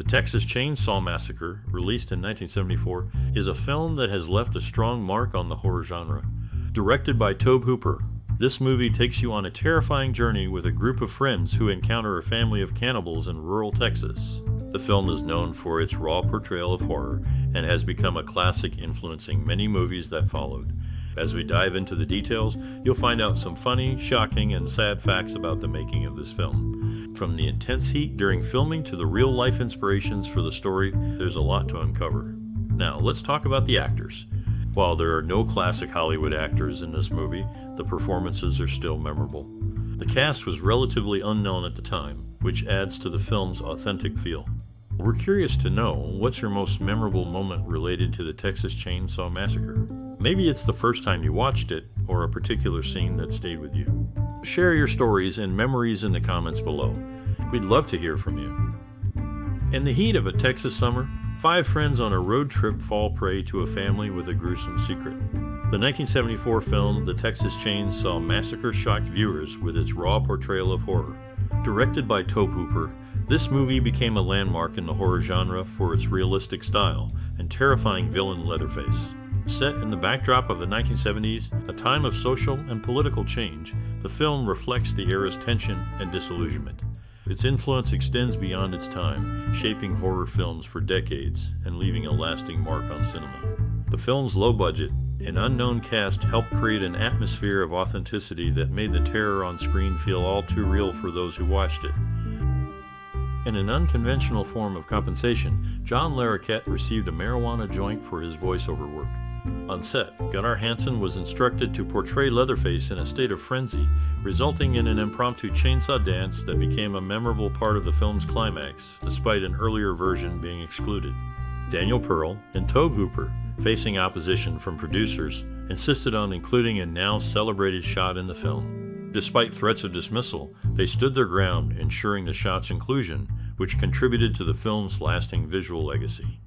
The Texas Chainsaw Massacre, released in 1974, is a film that has left a strong mark on the horror genre. Directed by Tobe Hooper, this movie takes you on a terrifying journey with a group of friends who encounter a family of cannibals in rural Texas. The film is known for its raw portrayal of horror and has become a classic influencing many movies that followed. As we dive into the details, you'll find out some funny, shocking, and sad facts about the making of this film. From the intense heat during filming to the real life inspirations for the story, there's a lot to uncover. Now, let's talk about the actors. While there are no classic Hollywood actors in this movie, the performances are still memorable. The cast was relatively unknown at the time, which adds to the film's authentic feel. We're curious to know what's your most memorable moment related to the Texas Chainsaw Massacre. Maybe it's the first time you watched it, or a particular scene that stayed with you. Share your stories and memories in the comments below. We'd love to hear from you. In the heat of a Texas summer, five friends on a road trip fall prey to a family with a gruesome secret. The 1974 film The Texas Chainsaw Massacre shocked viewers with its raw portrayal of horror. Directed by Tobe Hooper, this movie became a landmark in the horror genre for its realistic style and terrifying villain Leatherface. Set in the backdrop of the 1970s, a time of social and political change, the film reflects the era's tension and disillusionment. Its influence extends beyond its time, shaping horror films for decades and leaving a lasting mark on cinema. The film's low budget and unknown cast helped create an atmosphere of authenticity that made the terror on screen feel all too real for those who watched it. In an unconventional form of compensation, John Larroquette received a marijuana joint for his voiceover work. On set, Gunnar Hansen was instructed to portray Leatherface in a state of frenzy, resulting in an impromptu chainsaw dance that became a memorable part of the film's climax, despite an earlier version being excluded. Daniel Pearl and Tobe Hooper, facing opposition from producers, insisted on including a now celebrated shot in the film. Despite threats of dismissal, they stood their ground, ensuring the shot's inclusion, which contributed to the film's lasting visual legacy.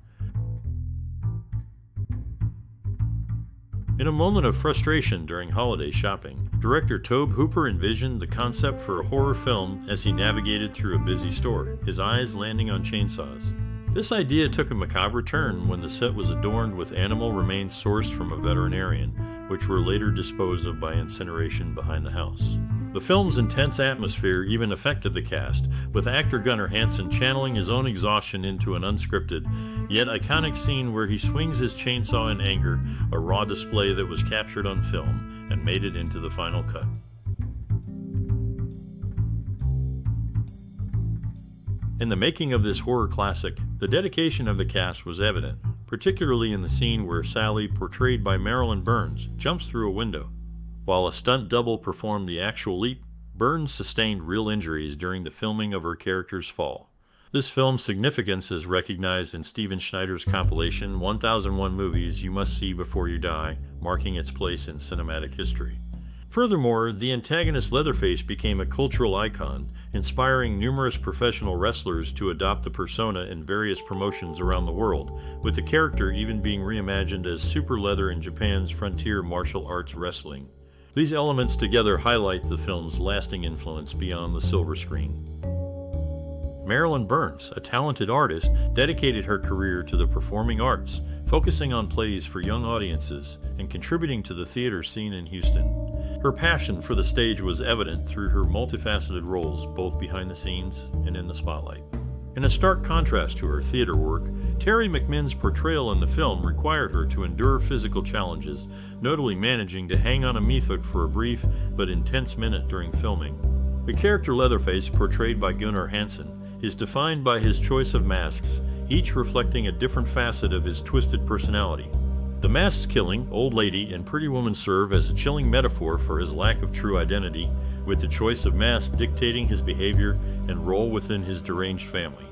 In a moment of frustration during holiday shopping, director Tobe Hooper envisioned the concept for a horror film as he navigated through a busy store, his eyes landing on chainsaws. This idea took a macabre turn when the set was adorned with animal remains sourced from a veterinarian, which were later disposed of by incineration behind the house. The film's intense atmosphere even affected the cast, with actor Gunnar Hansen channeling his own exhaustion into an unscripted, yet iconic scene where he swings his chainsaw in anger, a raw display that was captured on film and made it into the final cut. In the making of this horror classic, the dedication of the cast was evident, particularly in the scene where Sally, portrayed by Marilyn Burns, jumps through a window. While a stunt double performed the actual leap, Burns sustained real injuries during the filming of her character's fall. This film's significance is recognized in Steven Schneider's compilation 1001 Movies You Must See Before You Die, marking its place in cinematic history. Furthermore, the antagonist Leatherface became a cultural icon, inspiring numerous professional wrestlers to adopt the persona in various promotions around the world, with the character even being reimagined as Super Leather in Japan's frontier martial arts wrestling. These elements together highlight the film's lasting influence beyond the silver screen. Marilyn Burns, a talented artist, dedicated her career to the performing arts, focusing on plays for young audiences and contributing to the theater scene in Houston. Her passion for the stage was evident through her multifaceted roles both behind the scenes and in the spotlight. In a stark contrast to her theater work, Teri McMinn's portrayal in the film required her to endure physical challenges, notably managing to hang on a meat for a brief but intense minute during filming. The character Leatherface, portrayed by Gunnar Hansen, is defined by his choice of masks, each reflecting a different facet of his twisted personality. The masks killing, Old Lady, and Pretty Woman serve as a chilling metaphor for his lack of true identity, with the choice of mask dictating his behavior and role within his deranged family.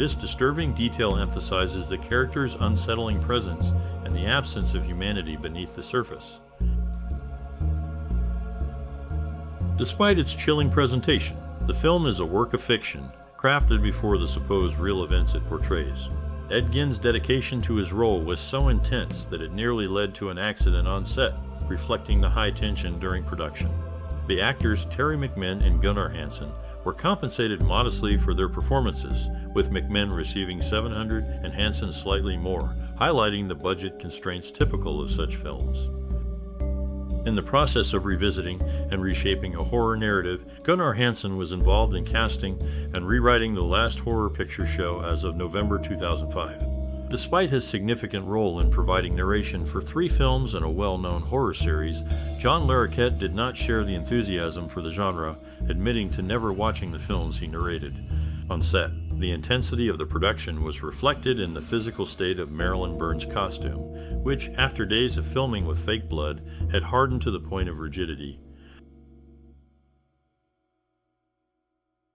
This disturbing detail emphasizes the character's unsettling presence and the absence of humanity beneath the surface. Despite its chilling presentation, the film is a work of fiction, crafted before the supposed real events it portrays. Ed Gein's dedication to his role was so intense that it nearly led to an accident on set, reflecting the high tension during production. The actors Teri McMinn and Gunnar Hansen were compensated modestly for their performances, with McMinn receiving 700 and Hansen slightly more, highlighting the budget constraints typical of such films. In the process of revisiting and reshaping a horror narrative, Gunnar Hansen was involved in casting and rewriting the last horror picture show as of November 2005. Despite his significant role in providing narration for three films and a well known horror series, John Larroquette did not share the enthusiasm for the genre, admitting to never watching the films he narrated. On set, the intensity of the production was reflected in the physical state of Marilyn Burns' costume, which, after days of filming with fake blood, had hardened to the point of rigidity.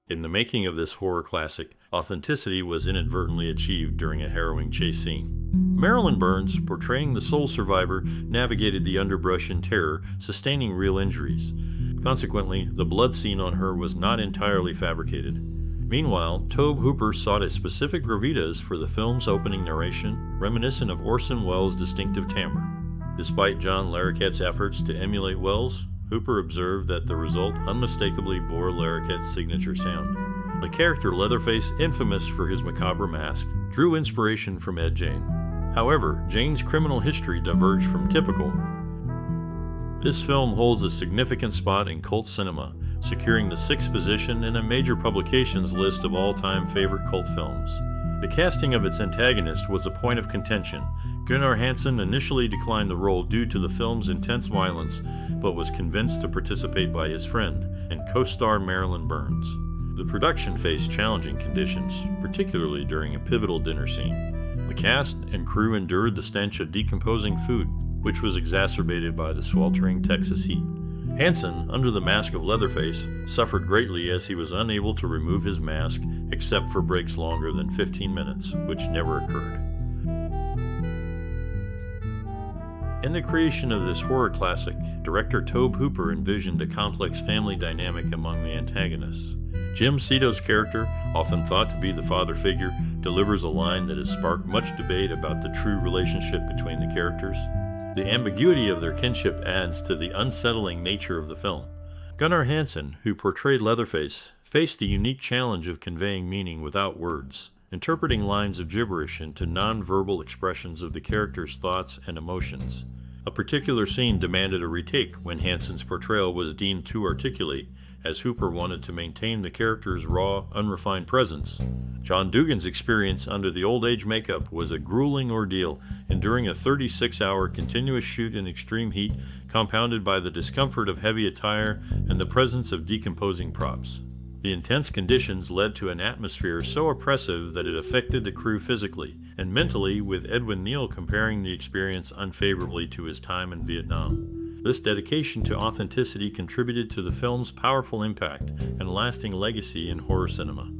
In the making of this horror classic, authenticity was inadvertently achieved during a harrowing chase scene. Marilyn Burns, portraying the sole survivor, navigated the underbrush in terror, sustaining real injuries. Consequently, the blood scene on her was not entirely fabricated. Meanwhile, Tobe Hooper sought a specific gravitas for the film's opening narration, reminiscent of Orson Welles' distinctive timbre. Despite John Larroquette's efforts to emulate Welles, Hooper observed that the result unmistakably bore Larroquette's signature sound. The character Leatherface, infamous for his macabre mask, drew inspiration from Ed Gein. However, Gein's criminal history diverged from typical. This film holds a significant spot in cult cinema, securing the sixth position in a major publications list of all time favorite cult films. The casting of its antagonist was a point of contention. Gunnar Hansen initially declined the role due to the film's intense violence, but was convinced to participate by his friend and co star Marilyn Burns. The production faced challenging conditions, particularly during a pivotal dinner scene. The cast and crew endured the stench of decomposing food, which was exacerbated by the sweltering Texas heat. Hansen, under the mask of Leatherface, suffered greatly as he was unable to remove his mask except for breaks longer than 15 minutes, which never occurred. In the creation of this horror classic, director Tobe Hooper envisioned a complex family dynamic among the antagonists. Jim Siedow's character, often thought to be the father figure, delivers a line that has sparked much debate about the true relationship between the characters. The ambiguity of their kinship adds to the unsettling nature of the film. Gunnar Hansen, who portrayed Leatherface, faced the unique challenge of conveying meaning without words, interpreting lines of gibberish into nonverbal expressions of the character's thoughts and emotions. A particular scene demanded a retake when Hansen's portrayal was deemed too articulate, as Hooper wanted to maintain the character's raw, unrefined presence. John Dugan's experience under the old age makeup was a grueling ordeal, enduring a 36 hour continuous shoot in extreme heat, compounded by the discomfort of heavy attire and the presence of decomposing props. The intense conditions led to an atmosphere so oppressive that it affected the crew physically and mentally, with Edwin Neal comparing the experience unfavorably to his time in Vietnam. This dedication to authenticity contributed to the film's powerful impact and lasting legacy in horror cinema.